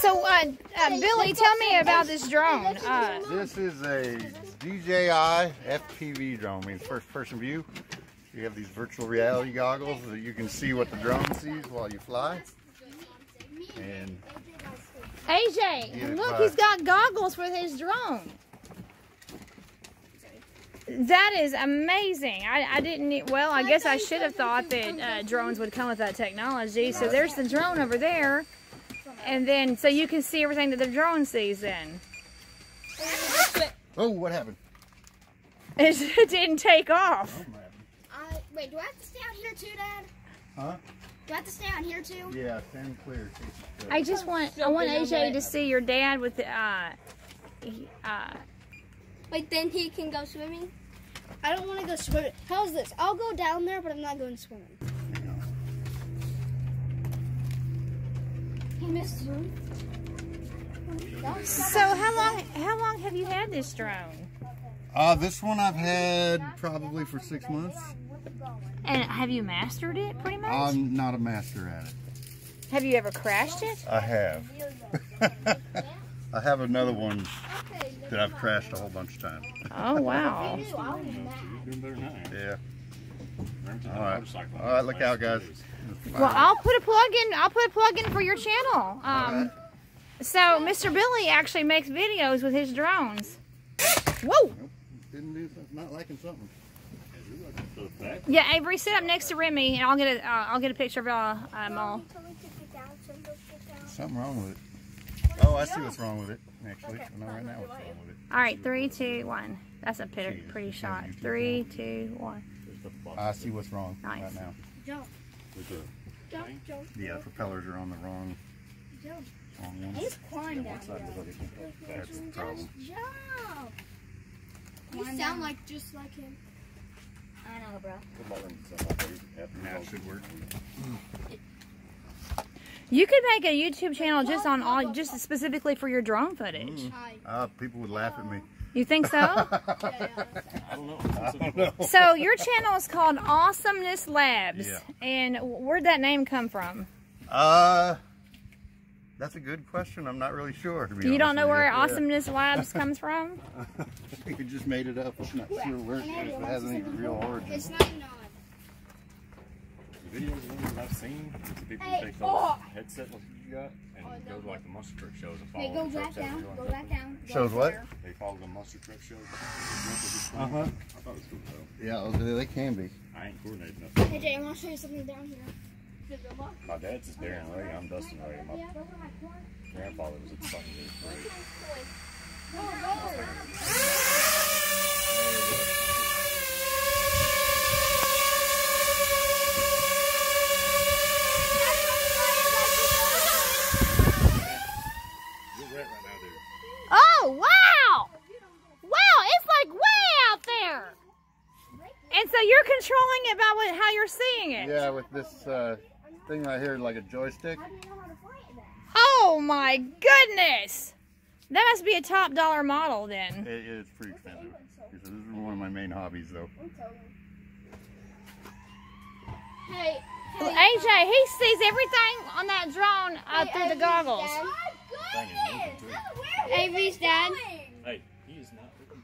So, uh, uh, Billy, tell me about this drone. Uh, This is a DJI FPV drone, means first person view. You have these virtual reality goggles that you can see what the drone sees while you fly. And AJ, look, bye. he's got goggles for his drone. That is amazing. I, I didn't, well, I guess I should have thought that uh, drones would come with that technology. So there's the drone over there. And then, so you can see everything that the drone sees then. oh, what happened? It didn't take off. Uh, wait, do I have to stay out here too, Dad? Huh? Do I have to stay out here too? Yeah, stand clear. I just want, I want AJ to see your dad with the, uh, he- uh, Wait, then he can go swimming? I don't want to go swimming. How's this? I'll go down there, but I'm not going swimming. He missed you. so how long, how long have you had this drone? Uh, this one I've had probably for six months. And have you mastered it pretty much? I'm not a master at it. have you ever crashed it? I have. I have another one that I've crashed a whole bunch of times. Oh wow. Yeah. All right. All right, look out, guys. Well, I'll put a plug in. I'll put a plug in for your channel. Um, so Mr. Billy actually makes videos with his drones. Whoa! Didn't do something, not liking something. Yeah, Avery, sit up next to Remy, and I'll get a. Uh, I'll get a picture of y'all um, all. Something wrong with it. Oh, I see what's wrong with it. Actually, I know right now what's wrong with it. All right, three, two, one. That's a pretty, pretty shot. Three, two, one. I see what's wrong right now. Jump. Jump, jump, Yeah, the propellers are on the wrong, jump. wrong one. He's climb down. That's the problem. Jump. You sound like just like him. I know, bro. Now should work. You could make a YouTube channel just on all, just specifically for your drone footage. Hi. Uh, people would laugh at me. You think so? I don't know. so your channel is called Awesomeness Labs, Yeah. and where'd that name come from? Uh, that's a good question. I'm not really sure. To be You don't know where you. Yeah. Awesomeness Labs comes from? you just made it up. I'm not sure where it, it has any real origin. It's not not. The videos I've seen, the people Hey, take oh. headset like you got and go to like the monster truck shows and follow Hey, go the back down. Go back down. Shows what? They follow the monster truck shows. Uh huh. I thought it was cool though. Yeah, those- they can be. I ain't coordinated nothing. Hey Jay, I want to show you something down here. My dad's is Darren Ray. I'm Dustin Ray. My grandfather was a Sutton Ray. You're And so you're controlling it by what, how you're seeing it. Yeah, with this uh, thing right here, like a joystick. Oh my goodness! That must be a top dollar model then. It is pretty expensive. This is one of my main hobbies, though. Hey. AJ, he sees everything on that drone uh, through the goggles. Thing is moving too. Dad. Hey, he is not looking.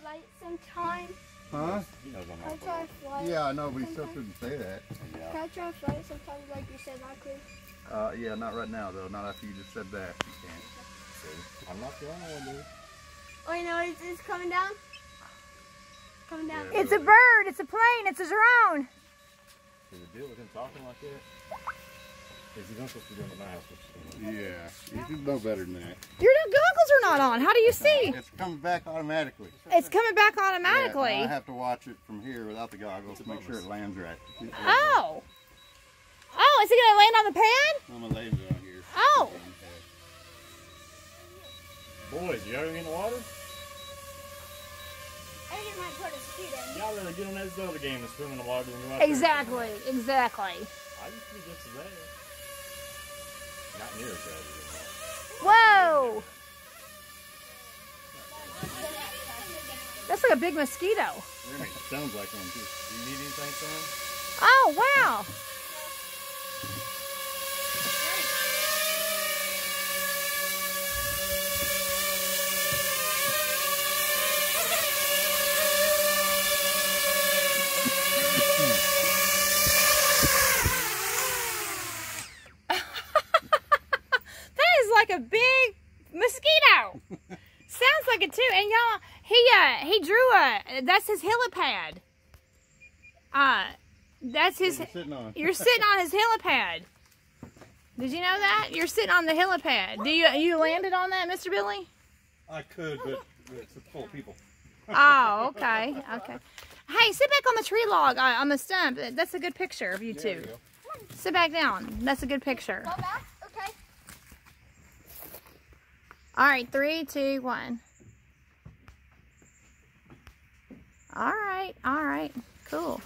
Flight sometime. Huh? He knows I'm I'll try flight. Yeah, I know, but you still couldn't say that. Yeah. Can I try flight sometime like you said I could? Uh, yeah, not right now, though. Not after you just said that. You can't. See, I'm not the only one, dude. Oh, you know, it's, it's coming down. Coming down. Yeah. It's a bird, it's a plane, it's a drone. See, the deal with him talking like that is he's not supposed to be doing it in my house. Yeah, you should know better than that. Your goggles are not on. How do you see? It's coming back automatically. It's coming back Yeah, automatically. I have to watch it from here without the goggles to make sure it lands right. Oh. Oh, is it gonna land on the pad? I'm gonna lay it out here. Oh. Boys, you ever get in the water? I think it might put his feet. Y'all rather get on that Zelda game and swim in the water than go out Exactly, exactly. I used to be just as bad. Not near as bad Whoa. That's like a big mosquito. Sounds like one too. Do you need anything, son? Oh, wow. He uh he drew a that's his helipad. Uh that's his You're sitting on. you're sitting on his helipad. Did you know that? You're sitting on the helipad. Do you you landed on that, Mr. Billy? I could, but it's full of people. Oh, okay, okay. Hey, sit back on the tree log uh, on the stump. That's a good picture of you There two. we go. Sit back down. That's a good picture. Go back. Okay. All right, three, two, one. All right, all right, cool.